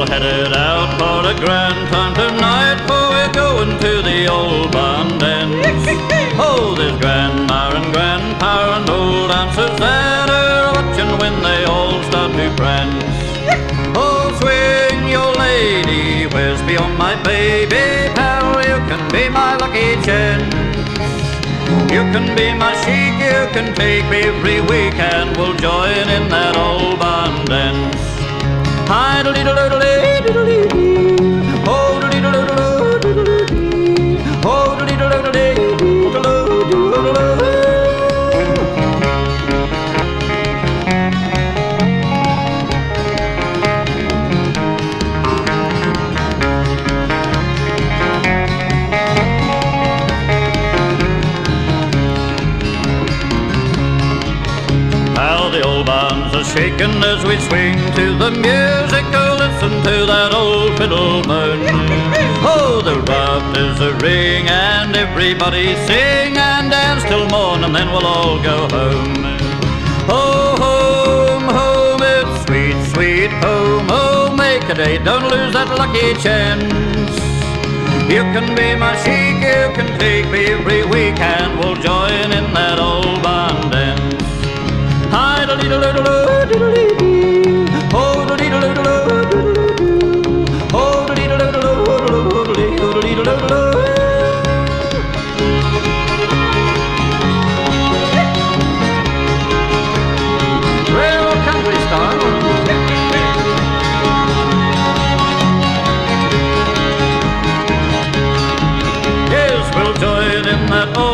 all headed out for a grand time tonight, for we're going to the old barn dance. oh, there's grandma and grandpa and old dancers that are watching when they all start to prance. oh, swing your lady, where's beyond my baby pal? You can be my lucky chance. You can be my chic, you can take me every weekend. We'll join in that old dance. Hi, diddly diddly The old bands are shaking as we swing to the music. Oh, listen to that old fiddle moan. Oh, the rafters are ring and everybody sing and dance till morn and then we'll all go home. Oh, home, home, it's sweet, sweet home. Oh, make a day, don't lose that lucky chance. You can be my chic, you can take me every weekend. We'll join in that old my own.